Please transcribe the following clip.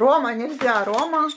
Рома, нельзя, Рома.